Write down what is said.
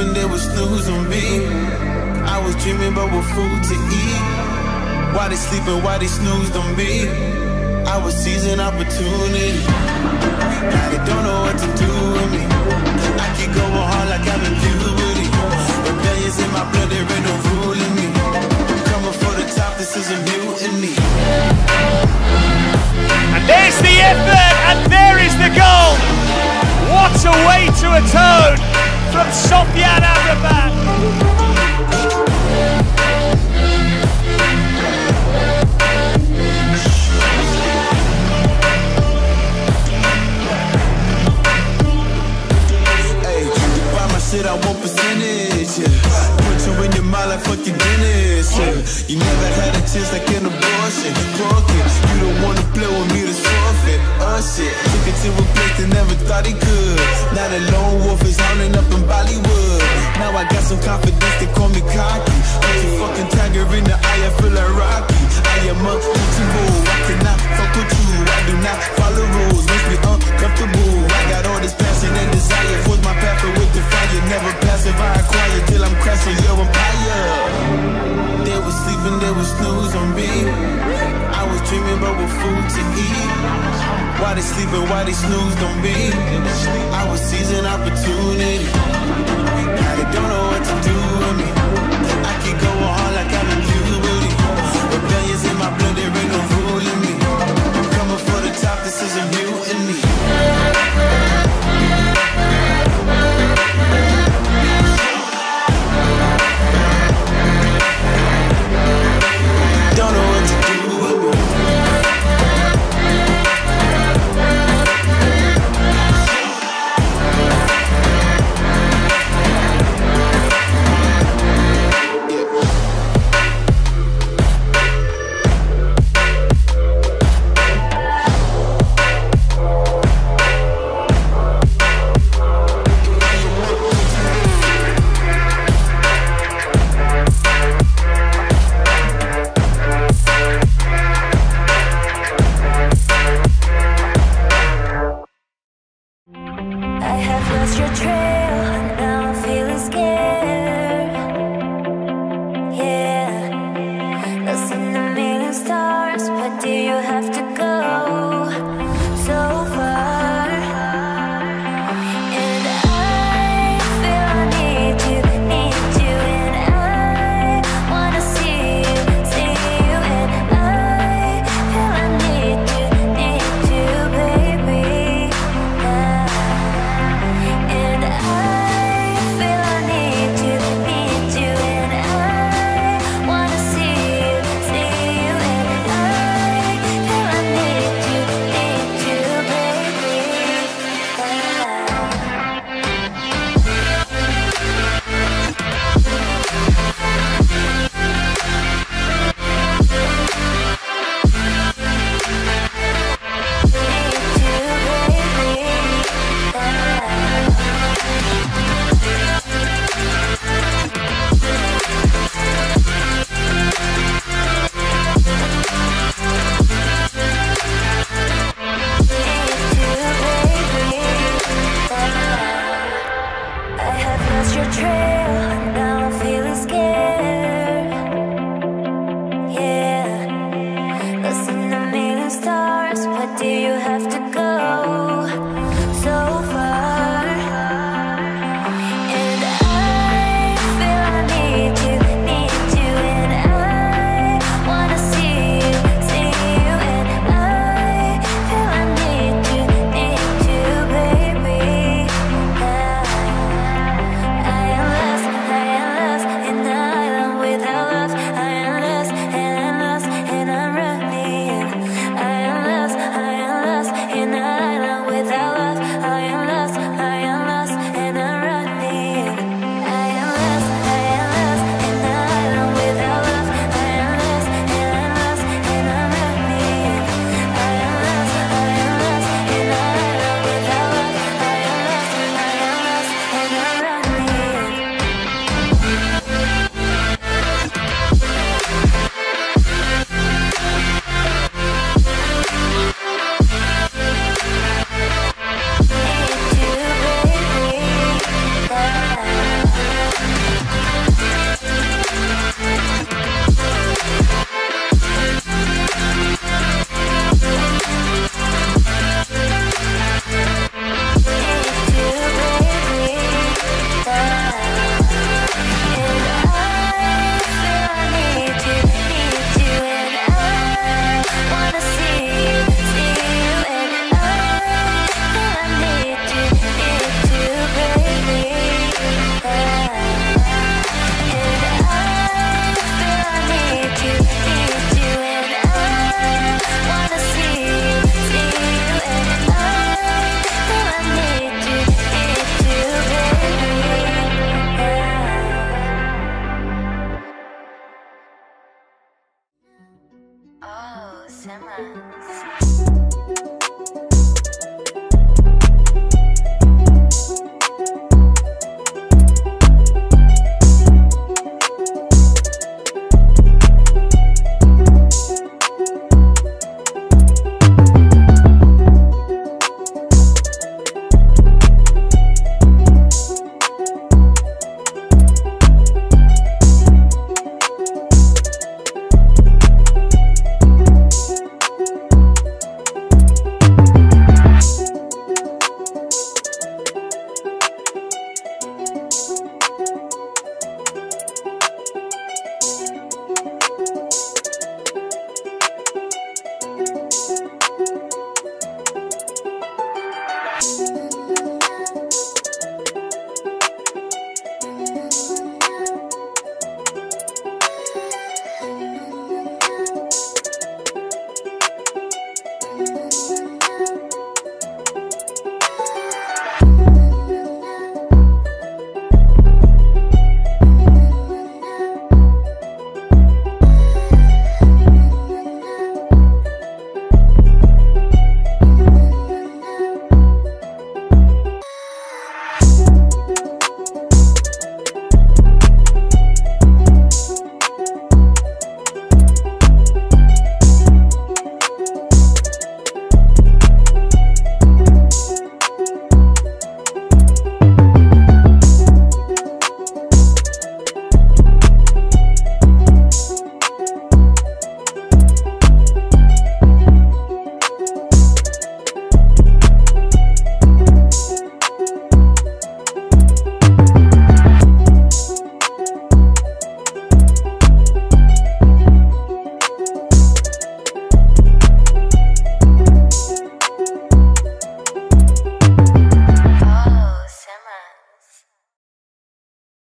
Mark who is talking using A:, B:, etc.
A: sleeping, they snooze on me. I was dreaming about what food to eat. Why they sleeping, why they snoozed on me? I was seizing opportunity. Now they don't know what to do with me. I keep going hard like I'm in puberty. Rebellions in my blood, there ain't no ruling me. Coming for the top, this is a mutiny.
B: And there's the effort, and there is the goal. What a way to atone from Sofyan Amrabat.
A: Hey, you buy my shit, I want percentage. Yeah. Put you in your mind like fucking Guinness. Yeah. You never had a chance like an abortion. Broken. You don't wanna play with me to forfeit. Oh uh, shit. Thought he could. Now the lone wolf is hounding up in Bollywood. Now I got some confidence, they call me cocky. Put your fucking tiger in the eye, I feel like Rocky. I am untouchable. I cannot fuck with you. I do not follow rules. Makes me uncomfortable. I got all this passion and desire. Force my path with the fire. Never passive, I acquire till I'm crashing your empire. They were sleeping, they were snooze on me. I was dreaming about what food to eat. Why they sleeping, why they snooze, don't be. I was seizing opportunity. Now they don't know what to do with me. I keep going hard like I'm in you have to
C: go?